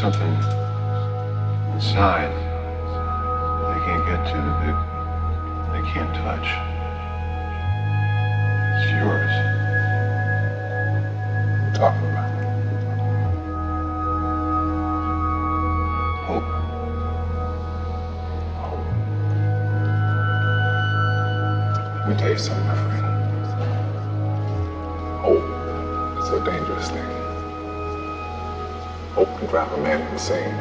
something inside that they can't get to, that they, they can't touch. It's yours. Talking about? Hope. Let me tell you something, my friend. Hope is a dangerous thing. Hope can drive a man insane.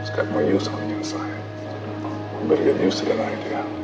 It's got more use on the inside. You better get used to that idea.